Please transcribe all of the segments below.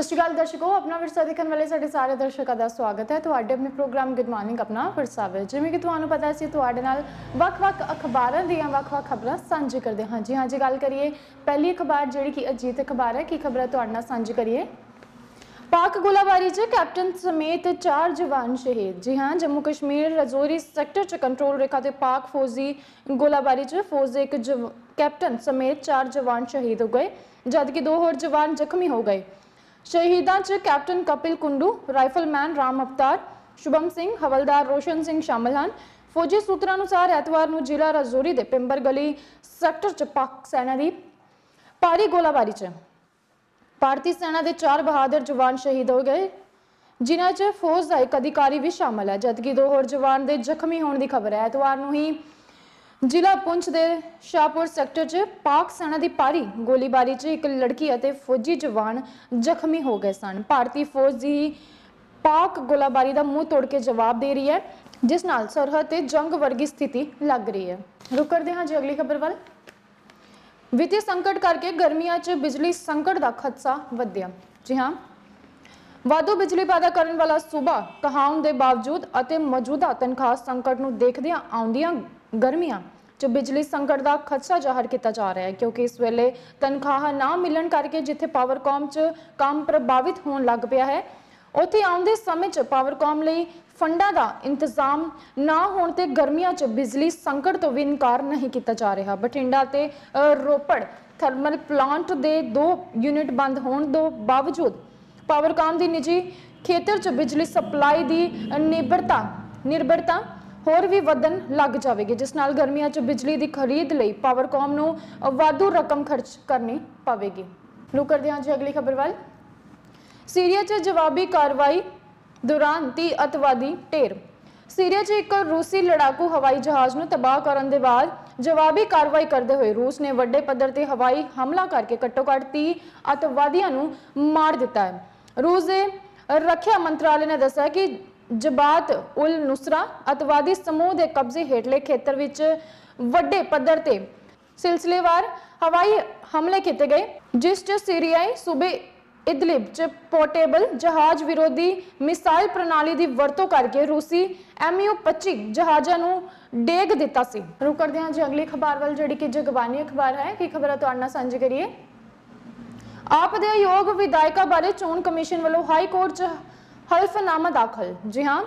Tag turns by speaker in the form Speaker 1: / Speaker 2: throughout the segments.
Speaker 1: ਸਤਿ ਸ਼੍ਰੀ ਅਕਾਲ ਦਰਸ਼ਕੋ, ਆਪਣਾ ਵਿਰਸਾ ਦੇਖਣ ਵਾਲੇ ਸਾਡੇ ਸਾਰੇ ਦਰਸ਼ਕਾਂ ਦਾ ਸਵਾਗਤ ਹੈ। ਤੁਹਾਡੇ ਆਪਣੇ ਪ੍ਰੋਗਰਾਮ ਗੁੱਡ ਮਾਰਨਿੰਗ ਆਪਣਾ ਵਿਰਸਾ ਵਿੱਚ। ਜਿਵੇਂ ਕਿ ਤੁਹਾਨੂੰ ਪਤਾ ਸੀ ਤੁਹਾਡੇ ਨਾਲ ਵੱਖ-ਵੱਖ ਅਖਬਾਰਾਂ ਦੀਆਂ ਵੱਖ-ਵੱਖ ਖਬਰਾਂ ਸਾਂਝੀ ਕਰਦੇ ਹਾਂ। ਜੀ ਹਾਂ, ਜੀ ਗੱਲ ਕਰੀਏ, ਪਹਿਲੀ ਅਖਬਾਰ ਜਿਹੜੀ ਕਿ ਅਜੀਤ ਅਖਬਾਰ ਹੈ, ਕੀ ਖਬਰ ਤੁਹਾਡੇ ਨਾਲ ਸਾਂਝੀ ਕਰੀਏ? ਪਾਕ ਗੋਲਾਬਾਰੀ 'ਚ ਕੈਪਟਨ ਸਮੇਤ ਚਾਰ ਜਵਾਨ ਸ਼ਹੀਦ। ਜੀ ਹਾਂ ਜੰਮੂ ਕਸ਼ਮੀਰ ਰਜੌਰੀ ਸੈਕਟਰ 'ਚ ਕੰਟਰੋਲ ਰੇਖਾ ਤੇ ਪਾਕ ਫੌਜੀ ਗੋਲਾਬਾਰੀ 'ਚ ਫੌਜ ਦੇ ਇੱਕ ਜਵ- ਕੈਪਟਨ ਸਮੇਤ ਚਾਰ ਜਵਾਨ ਸ਼ਹੀਦ ਹੋ ਗਏ, ਜਦਕਿ ਦੋ ਹੋਰ ਜਵਾਨ ਜ਼ਖਮੀ ਹੋ ਗਏ। ਸ਼ਹੀਦਾਂ 'ਚ ਕੈਪਟਨ ਕਪਿਲ ਕੁੰਡੂ, ਰਾਈਫਲਮੈਨ ਰਾਮ ਅਵਤਾਰ, ਸ਼ੁਭਮ ਸਿੰਘ, ਹਵਲਦਾਰ ਰੋਸ਼ਨ ਸਿੰਘ ਸ਼ਾਮਲ ਹਨ। ਫੌਜੀ ਸੂਤਰਾਂ ਅਨੁਸਾਰ ਐਤਵਾਰ ਨੂੰ ਜ਼ਿਲ੍ਹਾ ਰਜੌਰੀ ਦੇ ਪਿੰਬਰ ਗਲੀ ਸੈਕਟਰ 'ਚ ਪਾਕ ਸੈਨਾ ਦੀ ਭਾਰੀ ਗੋਲਾਬਾਰੀ 'ਚ ਭਾਰਤੀ ਸੈਨਾ ਦੇ ਚਾਰ ਬਹਾਦਰ ਜਵਾਨ ਸ਼ਹੀਦ ਹੋ ਗਏ, ਜਿਨ੍ਹਾਂ 'ਚ ਫੌਜ ਦਾ ਇੱਕ ਅਧਿਕਾਰੀ ਵੀ ਸ਼ਾਮਲ ਹੈ। ਜਦਕਿ ਦੋ ਹੋਰ ਜਵਾਨ ਦੇ ਜ਼ਖਮੀ ਹੋਣ ਦੀ ਖਬਰ ਹੈ, ਐਤਵਾਰ ਨੂੰ ਹੀ ਜ਼ਿਲ੍ਹਾ ਪੁੰਛ ਦੇ ਸ਼ਾਹਪੁਰ ਸੈਕਟਰ 'ਚ ਪਾਕ ਸੈਨਾ ਦੀ ਭਾਰੀ ਗੋਲੀਬਾਰੀ 'ਚ ਇੱਕ ਲੜਕੀ ਅਤੇ ਫੌਜੀ ਜਵਾਨ ਜ਼ਖਮੀ ਹੋ ਗਏ ਸਨ। ਭਾਰਤੀ ਫੌਜ ਦੀ ਪਾਕ ਗੋਲਾਬਾਰੀ ਦਾ ਮੂੰਹ ਤੋੜ ਕੇ ਜਵਾਬ ਦੇ ਰਹੀ ਹੈ, ਜਿਸ ਨਾਲ ਸਰਹੱਦ ਤੇ ਜੰਗ ਵਰਗੀ ਸਥਿਤੀ ਲੱਗ ਰਹੀ ਹੈ। ਰੁਕ ਕਰਦੇ ਹਾਂ ਜੀ ਅਗਲੀ ਖਬਰ ਵੱਲ। ਵਿੱਤੀ ਸੰਕਟ ਕਰਕੇ ਗਰਮੀਆਂ 'ਚ ਬਿਜਲੀ ਸੰਕਟ ਦਾ ਖਦਸ਼ਾ ਵਧਿਆ। ਜੀ ਹਾਂ, ਵਾਧੂ ਬਿਜਲੀ ਪੈਦਾ ਕਰਨ ਵਾਲਾ ਸੂਬਾ ਕਹਾਉਣ ਦੇ ਬਾਵਜੂਦ ਅਤੇ ਮੌਜੂਦਾ ਤਨਖਾਹ ਸੰਕਟ ਨੂੰ ਦੇਖਦਿਆਂ ਆਉਂਦੀਆਂ ਗਰਮੀਆਂ 'ਚ ਬਿਜਲੀ ਸੰਕਟ ਦਾ ਖਦਸ਼ਾ ਜ਼ਾਹਰ ਕੀਤਾ ਜਾ ਰਿਹਾ ਹੈ, ਕਿਉਂਕਿ ਇਸ ਵੇਲੇ ਤਨਖਾਹ ਨਾ ਮਿਲਣ ਕਰਕੇ ਜਿੱਥੇ ਪਾਵਰਕਾਮ 'ਚ ਕੰਮ ਪ੍ਰਭਾਵਿਤ ਹੋਣ ਲੱਗ ਪਿਆ ਹੈ, ਉੱਥੇ ਆਉਂਦੇ ਸਮੇਂ 'ਚ ਪਾਵਰਕਾਮ ਲਈ ਫੰਡਾਂ ਦਾ ਇੰਤਜ਼ਾਮ ਨਾ ਹੋਣ ਤੇ ਗਰਮੀਆਂ 'ਚ ਬਿਜਲੀ ਸੰਕਟ ਤੋਂ ਵੀ ਇਨਕਾਰ ਨਹੀਂ ਕੀਤਾ ਜਾ ਰਿਹਾ। ਬਠਿੰਡਾ ਤੇ ਰੋਪੜ ਥਰਮਲ ਪਲਾਂਟ ਦੇ ਦੋ ਯੂਨਿਟ ਬੰਦ ਹੋਣ ਤੋਂ ਬਾਵਜੂਦ ਪਾਵਰਕਾਮ ਦੀ ਨਿੱਜੀ ਖੇਤਰ 'ਚ ਬਿਜਲੀ ਸਪਲਾਈ ਦੀ ਨਿਰਭਰਤਾ ਨਿਰਭਰਤਾ ਹੋਰ ਵੀ ਵਧਣ ਲੱਗ ਜਾਵੇਗੀ, ਜਿਸ ਨਾਲ ਗਰਮੀਆਂ 'ਚ ਬਿਜਲੀ ਦੀ ਖਰੀਦ ਲਈ ਪਾਵਰਕਾਮ ਨੂੰ ਵਾਧੂ ਰਕਮ ਖਰਚ ਕਰਨੀ ਪਵੇਗੀ। ਲੋ ਕਰਦੇ ਹਾਂ ਜੀ ਅਗਲੀ ਖਬਰ ਵੱਲ। ਸੀਰੀਆ 'ਚ ਜਵਾਬੀ ਕਾਰਵਾਈ ਦੌਰਾਨ 30 ਅਤਵਾਦੀ ਢੇਰ। ਸੀਰੀਆ 'ਚ ਇੱਕ ਰੂਸੀ ਲੜਾਕੂ ਹਵਾਈ ਜਹਾਜ਼ ਨੂੰ ਤਬਾਹ ਕਰਨ ਦੇ ਬਾਅਦ ਜਵਾਬੀ ਕਾਰਵਾਈ ਕਰਦੇ ਹੋਏ ਰੂਸ ਨੇ ਵੱਡੇ ਪੱਧਰ ਤੇ ਹਵਾਈ ਹਮਲਾ ਕਰਕੇ ਘੱਟੋ-ਘੱਟ 30 ਅਤਵਾਦੀਆਂ ਨੂੰ ਮਾਰ ਦਿੱਤਾ ਹੈ। ਰੂਸ ਦੇ ਰੱਖਿਆ ਮੰਤਰਾਲੇ ਨੇ ਦੱਸਿਆ ਕਿ ਜਬਾਤ, ਉਲ ਨੁਸਰਾ ਅਤਵਾਦੀ ਸਮੂਹ ਦੇ ਕਬਜ਼ੇ ਹੇਠਲੇ ਖੇਤਰ ਵਿੱਚ ਵੱਡੇ ਪੱਧਰ ਤੇ ਸਿਲਸਿਲੇਵਾਰ ਹਵਾਈ ਹਮਲੇ ਕੀਤੇ ਗਏ, ਜਿਸ 'ਚ ਸੀਰੀਆਈ ਸੂਬੇ ਇਦਲਿਬ 'ਚ ਪੋਰਟੇਬਲ ਜਹਾਜ਼ ਵਿਰੋਧੀ ਮਿਸਾਈਲ ਪ੍ਰਣਾਲੀ ਦੀ ਵਰਤੋਂ ਕਰਕੇ ਰੂਸੀ MU-25 ਜਹਾਜ਼ਾਂ ਨੂੰ ਡੇਗ ਦਿੱਤਾ ਸੀ। ਰੁਕ ਕਰਦੇ ਹਾਂ ਜੀ, ਅਗਲੀ ਖਬਰ ਵੱਲ, ਜਿਹੜੀ ਕਿ ਜਗਬਾਨੀ ਅਖਬਾਰ ਹੈ, ਕੀ ਖਬਰਾਂ ਤੁਹਾਡੇ ਨਾਲ ਸਾਂਝੀ ਕਰੀਏ? ਆਪ ਦੇ ਯੋਗ ਵਿਧਾਇਕਾਂ ਬਾਰੇ ਚੋਣ ਕਮਿਸ਼ਨ ਵੱਲੋਂ ਹਾਈ ਕੋਰਟ 'ਚ ਹਲਫਨਾਮਾ ਦਾਖਲ। ਜੀ ਹਾਂ।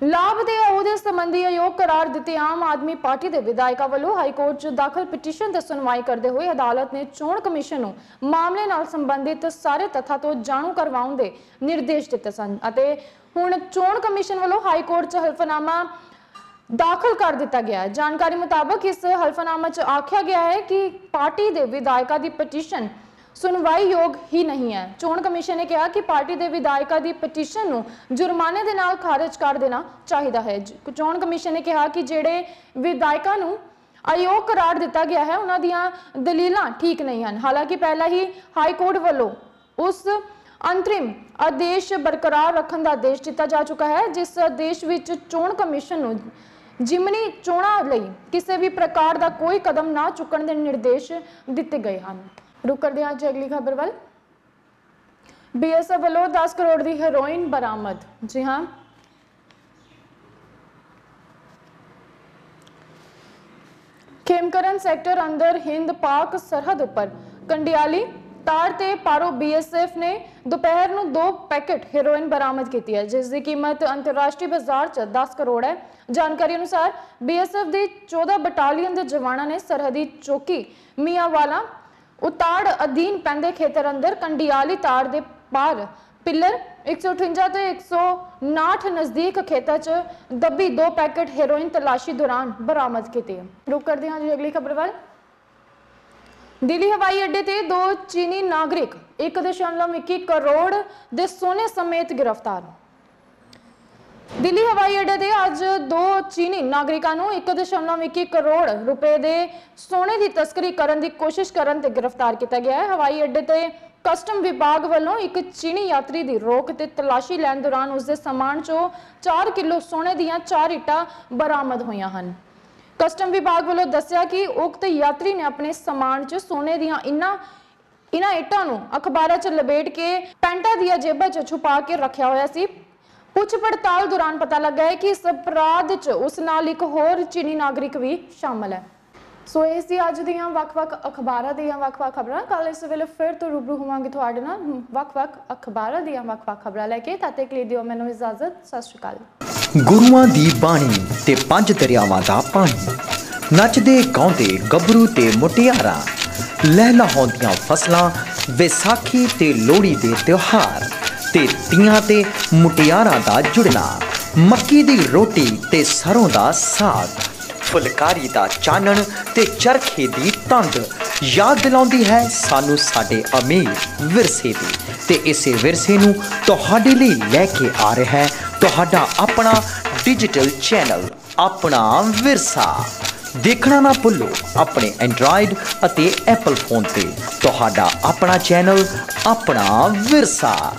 Speaker 1: ਲਾਭ ਦੇ ਅਹੁਦੇ ਸੰਬੰਧੀ ਅਯੋਗ ਕਰਾਰ ਦਿੱਤੇ ਆਮ ਆਦਮੀ ਪਾਰਟੀ ਦੇ ਵਿਧਾਇਕਾਂ ਵੱਲੋਂ ਹਾਈ ਕੋਰਟ 'ਚ ਦਾਖਲ ਪਟੀਸ਼ਨ ਤੇ ਸੁਣਵਾਈ ਕਰਦੇ ਹੋਏ ਅਦਾਲਤ ਨੇ ਚੋਣ ਕਮਿਸ਼ਨ ਨੂੰ ਮਾਮਲੇ ਨਾਲ ਸੰਬੰਧਿਤ ਸਾਰੇ ਤੱਥਾਂ ਤੋਂ ਜਾਣੂ ਕਰਵਾਉਣ ਦੇ ਨਿਰਦੇਸ਼ ਦਿੱਤੇ ਸਨ ਅਤੇ ਹੁਣ ਚੋਣ ਕਮਿਸ਼ਨ ਵੱਲੋਂ ਹਾਈ ਕੋਰਟ 'ਚ ਹਲਫਨਾਮਾ ਦਾਖਲ ਕਰ ਦਿੱਤਾ ਗਿਆ ਹੈ। ਜਾਣਕਾਰੀ ਮੁਤਾਬਕ ਇਸ ਹਲਫਨਾਮਾ 'ਚ ਆਖਿਆ ਗਿਆ ਹੈ ਕਿ ਪਾਰਟੀ ਦੇ ਵਿਧਾਇਕਾਂ ਦੀ ਪਟੀਸ਼ਨ ਸੁਣਵਾਈ ਯੋਗ ਹੀ ਨਹੀਂ ਹੈ। ਚੋਣ ਕਮਿਸ਼ਨ ਨੇ ਕਿਹਾ ਕਿ ਪਾਰਟੀ ਦੇ ਵਿਧਾਇਕਾਂ ਦੀ ਪਟੀਸ਼ਨ ਨੂੰ ਜੁਰਮਾਨੇ ਦੇ ਨਾਲ ਖਾਰਜ ਕਰ ਦੇਣਾ ਚਾਹੀਦਾ ਹੈ। ਚੋਣ ਕਮਿਸ਼ਨ ਨੇ ਕਿਹਾ ਕਿ ਜਿਹੜੇ ਵਿਧਾਇਕਾਂ ਨੂੰ ਅਯੋਗ ਕਰਾਰ ਦਿੱਤਾ ਗਿਆ ਹੈ, ਉਹਨਾਂ ਦੀਆਂ ਦਲੀਲਾਂ ਠੀਕ ਨਹੀਂ ਹਨ। ਹਾਲਾਂਕਿ ਪਹਿਲਾਂ ਹੀ ਹਾਈ ਕੋਰਟ ਵੱਲੋਂ ਉਸ ਅੰਤਰਿਮ ਆਦੇਸ਼ ਬਰਕਰਾਰ ਰੱਖਣ ਦਾ ਆਦੇਸ਼ ਦਿੱਤਾ ਜਾ ਚੁੱਕਾ ਹੈ, ਜਿਸ ਆਦੇਸ਼ ਵਿੱਚ ਚੋਣ ਕਮਿਸ਼ਨ ਨੂੰ ਜਿਮਨੀ ਚੋਣਾਂ ਲਈ ਕਿਸੇ ਵੀ ਪ੍ਰਕਾਰ ਦਾ ਕੋਈ ਕਦਮ ਨਾ ਚੁੱਕਣ ਦੇ ਨਿਰਦੇਸ਼ ਦਿੱਤੇ ਗਏ ਹਨ। ਰੁਕ ਕਰਦੇ ਹਾਂ ਅੱਜ ਅਗਲੀ ਖਬਰ ਵੱਲ। ਬੀਐਸਐਫ ਵੱਲੋਂ 10 ਕਰੋੜ ਦੀ ਹੈਰੋਇਨ ਬਰਾਮਦ। ਜੀ ਹਾਂ। ਖੇਮਕਰਨ ਸੈਕਟਰ ਅੰਦਰ ਹਿੰਦ ਪਾਕ ਸਰਹੱਦ ਉੱਪਰ ਕੰਡਿਆਲੀ ਤਾਰ ਤੇ ਪਾਰੋ ਬੀਐਸਐਫ ਨੇ ਦੁਪਹਿਰ ਨੂੰ ਦੋ ਪੈਕੇਟ ਹੈਰੋਇਨ ਬਰਾਮਦ ਕੀਤੀ ਹੈ ਜਿਸ ਦੀ ਕੀਮਤ ਅੰਤਰਰਾਸ਼ਟਰੀ ਬਾਜ਼ਾਰ 'ਚ 10 ਕਰੋੜ ਹੈ। ਜਾਣਕਾਰੀ ਅਨੁਸਾਰ ਬੀਐਸਐਫ ਦੇ 14 ਬਟਾਲੀਅਨ ਦੇ ਜਵਾਨਾਂ ਨੇ ਸਰਹੱਦੀ ਚੌਕੀ ਮੀਆਂਵਾਲਾ ਉਤਾੜ ਅਧੀਨ ਪੈਂਦੇ ਖੇਤਰ ਅੰਦਰ ਕੰਡਿਆਲੀ ਤਾਰ ਦੇ ਪਾਰ ਪਿੱਲਰ 158 ਤੇ 159 ਨਜ਼ਦੀਕ ਖੇਤਾਂ 'ਚ ਦੱਬੀ ਦੋ ਪੈਕੇਟ ਹੈਰੋਇਨ ਤਲਾਸ਼ੀ ਦੌਰਾਨ ਬਰਾਮਦ ਕੀਤੇ। ਰੁਕ ਕਰਦੇ ਹਾਂ ਜੀ ਅਗਲੀ ਖਬਰ ਵੱਲ। ਦਿੱਲੀ ਹਵਾਈ ਅੱਡੇ ਤੇ ਦੋ ਚੀਨੀ ਨਾਗਰਿਕ 1.21 ਕਰੋੜ ਦੇ ਸੋਨੇ ਸਮੇਤ ਗ੍ਰਿਫਤਾਰ। ਦਿੱਲੀ ਹਵਾਈ ਅੱਡੇ ਤੇ ਅੱਜ ਦੋ ਚੀਨੀ ਨਾਗਰਿਕਾਂ ਨੂੰ 1.21 ਕਰੋੜ ਰੁਪਏ ਦੇ ਸੋਨੇ ਦੀ ਤਸਕਰੀ ਕਰਨ ਦੀ ਕੋਸ਼ਿਸ਼ ਕਰਨ ਤੇ ਗ੍ਰਿਫਤਾਰ ਕੀਤਾ ਗਿਆ ਹੈ। ਹਵਾਈ ਅੱਡੇ ਤੇ ਕਸਟਮ ਵਿਭਾਗ ਵੱਲੋਂ ਇੱਕ ਚੀਨੀ ਯਾਤਰੀ ਦੀ ਰੋਕ ਤੇ ਤਲਾਸ਼ੀ ਲੈਣ ਦੌਰਾਨ ਉਸ ਦੇ ਸਾਮਾਨ ਚੋਂ 4 ਕਿਲੋ ਸੋਨੇ ਦੀਆਂ 4 ਇੱਟਾਂ ਬਰਾਮਦ ਹੋਈਆਂ ਹਨ। ਕਸਟਮ ਵਿਭਾਗ ਵੱਲੋਂ ਦੱਸਿਆ ਕਿ ਉਕਤ ਯਾਤਰੀ ਨੇ ਆਪਣੇ ਸਮਾਨ 'ਚ ਸੋਨੇ ਦੀਆਂ ਇਨਾਂ ਇਨ੍ਹਾਂ ਇੱਟਾਂ ਨੂੰ ਅਖਬਾਰਾਂ 'ਚ ਲਪੇਟ ਕੇ ਪੈਂਟਾਂ ਦੀਆਂ ਜੇਬਾਂ 'ਚ ਛੁਪਾ ਕੇ ਰੱਖਿਆ ਹੋਇਆ ਸੀ। ਪੁੱਛ ਪੜਤਾਲ ਦੌਰਾਨ ਪਤਾ ਲੱਗਾ ਹੈ ਕਿ ਇਸ ਅਪਰਾਧ 'ਚ ਉਸ ਨਾਲ ਇੱਕ ਹੋਰ ਚੀਨੀ ਨਾਗਰਿਕ ਵੀ ਸ਼ਾਮਲ ਹੈ। ਸੋ ਇਹ ਸੀ ਅੱਜ ਦੀਆਂ ਵੱਖ-ਵੱਖ ਅਖਬਾਰਾਂ ਦੀਆਂ ਵੱਖ-ਵੱਖ ਖਬਰਾਂ ਕੱਲ ਇਸ ਵੇਲੇ ਫਿਰ ਤੋਂ ਰੂਬਰੂ ਹੋਵਾਂਗੇ ਤੁਹਾਡੇ ਨਾਲ ਵੱਖ-ਵੱਖ ਅਖਬਾਰਾਂ ਦੀਆਂ ਵੱਖ-ਵੱਖ ਖਬਰਾਂ ਲੈ ਕੇ। ਤਦ ਤੱਕ ਲਈ ਦਿਓ ਮੈਨੂੰ ਇਜਾਜ਼ਤ। ਸਤਿ ਸ਼੍ਰੀ ਅਕਾਲ।
Speaker 2: ਗੁਰੂਆਂ ਦੀ ਬਾਣੀ ਤੇ ਪੰਜ ਦਰਿਆਵਾਂ ਦਾ ਪਾਣੀ। ਨੱਚਦੇ ਗਾਉਂਦੇ ਗੱਭਰੂ ਤੇ ਮੁਟਿਆਰਾਂ। ਲਹਿਲਾਉਂਦੀਆਂ ਫਸਲਾਂ, ਵਿਸਾਖੀ ਤੇ ਲੋਹੜੀ ਦੇ ਤਿਉਹਾਰ। ਤੇ ਤੀਆਂ ਤੇ ਮੁਟਿਆਰਾਂ ਦਾ ਜੁੜਨਾ, ਮੱਕੀ ਦੀ ਰੋਟੀ ਤੇ ਸਰੋਂ ਦਾ ਸਾਗ, ਫੁਲਕਾਰੀ ਦਾ ਚਾਨਣ ਤੇ ਚਰਖੇ ਦੀ ਤੰਦ। ਯਾਦ ਦਿਲਾਉਂਦੀ ਹੈ ਸਾਨੂੰ ਸਾਡੇ ਅਮੀਰ ਵਿਰਸੇ ਦੀ। ਤੇ ਇਸੇ ਵਿਰਸੇ ਨੂੰ ਤੁਹਾਡੇ ਲਈ ਲੈ ਕੇ ਆ ਰਿਹਾ ਹੈ ਤੁਹਾਡਾ ਆਪਣਾ ਡਿਜੀਟਲ ਚੈਨਲ ਆਪਣਾ ਵਿਰਸਾ। ਦੇਖਣਾ ਨਾ ਭੁੱਲੋ, ਆਪਣੇ ਐਂਡਰਾਇਡ ਅਤੇ ਐਪਲ ਫੋਨ ਤੇ ਤੁਹਾਡਾ ਆਪਣਾ ਚੈਨਲ ਆਪਣਾ ਵਿਰਸਾ।